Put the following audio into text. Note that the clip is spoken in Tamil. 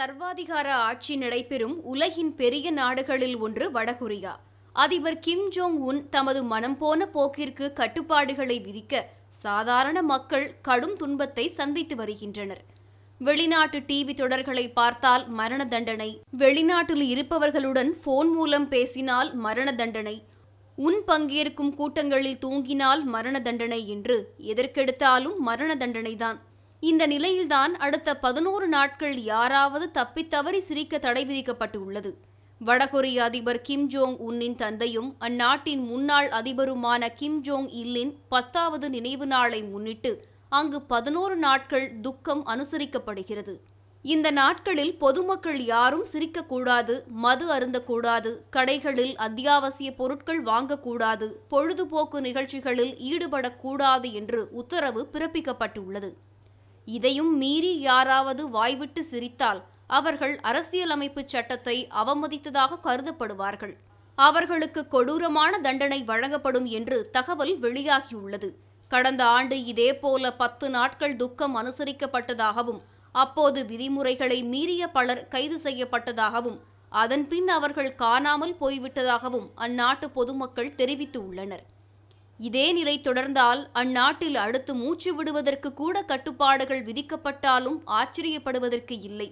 சர்வாதிகார ஆட்சி நடைபெறும் உலகின் பெரிய நாடுகளில் ஒன்று வடகொரியா. அதிபர் கிம் ஜோங் உன் தமது மனம் போன போக்கிற்கு கட்டுப்பாடுகளை விதிக்க சாதாரண மக்கள் கடும் துன்பத்தை சந்தித்து வருகின்றனர். வெளிநாட்டு டிவி தொடர்களை பார்த்தால் மரண தண்டனை வெளிநாட்டில் இருப்பவர்களுடன் போன் மூலம் பேசினால் மரண தண்டனை உன் பங்கேற்கும் கூட்டங்களில் தூங்கினால் மரண தண்டனை என்று எதற்கெடுத்தாலும் மரண தண்டனைதான். இந்த நிலையில்தான் அடுத்த பதினோரு நாட்கள் யாராவது தப்பித்தவறி சிரிக்க தடை விதிக்கப்பட்டுள்ளது. வடகொரிய அதிபர் கிம் ஜோங் உன்னின் தந்தையும் அந்நாட்டின் முன்னாள் அதிபருமான கிம் ஜோங் இல்லின் பத்தாவது நினைவு நாளை முன்னிட்டு அங்கு பதினோரு நாட்கள் துக்கம் அனுசரிக்கப்படுகிறது. இந்த நாட்களில் பொதுமக்கள் யாரும் சிரிக்கக்கூடாது மது அருந்தக்கூடாது கடைகளில் அத்தியாவசிய பொருட்கள் வாங்கக்கூடாது பொழுதுபோக்கு நிகழ்ச்சிகளில் ஈடுபடக்கூடாது என்று உத்தரவு பிறப்பிக்கப்பட்டுள்ளது. இதையும் மீறி யாராவது வாய்விட்டு சிரித்தால் அவர்கள் அரசியலமைப்பு சட்டத்தை அவமதித்ததாக கருதப்படுவார்கள். அவர்களுக்கு கொடூரமான தண்டனை வழங்கப்படும் என்று தகவல் வெளியாகியுள்ளது. கடந்த ஆண்டு இதேபோல பத்து நாட்கள் துக்கம் அனுசரிக்கப்பட்டதாகவும் அப்போது விதிமுறைகளை மீறிய பலர் கைது செய்யப்பட்டதாகவும் அதன்பின் அவர்கள் காணாமல் போய்விட்டதாகவும் அந்நாட்டு பொதுமக்கள் தெரிவித்துள்ளனர். இதே நிலை தொடர்ந்தால் அந்நாட்டில் அடுத்து மூச்சு விடுவதற்கு கூட கட்டுப்பாடுகள் விதிக்கப்பட்டாலும் ஆச்சரியப்படுவதற்கு இல்லை.